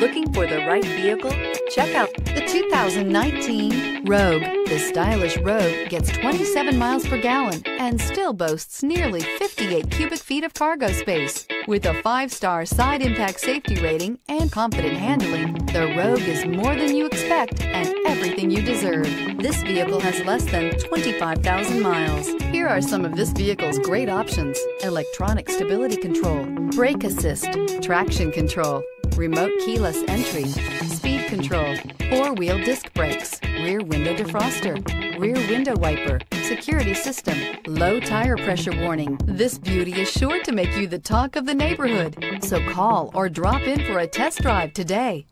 Looking for the right vehicle? Check out the 2019 Rogue. The stylish Rogue gets 27 miles per gallon and still boasts nearly 58 cubic feet of cargo space. With a five-star side impact safety rating and confident handling, the Rogue is more than you expect and everything you deserve. This vehicle has less than 25,000 miles. Here are some of this vehicle's great options. Electronic stability control, brake assist, traction control, remote keyless entry, speed control, four-wheel disc brakes, rear window defroster, rear window wiper, security system, low tire pressure warning. This beauty is sure to make you the talk of the neighborhood. So call or drop in for a test drive today.